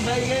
Tambah ya.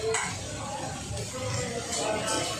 頑張れ!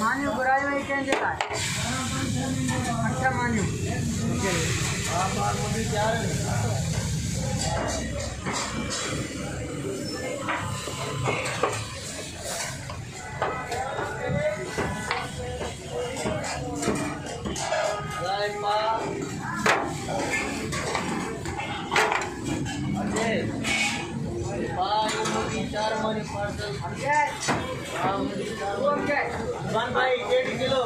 मान्यू बुराई में क्या अच्छा मान्यू आप आप क्या समझे तू पार्सल। भाई डेढ़ किलो।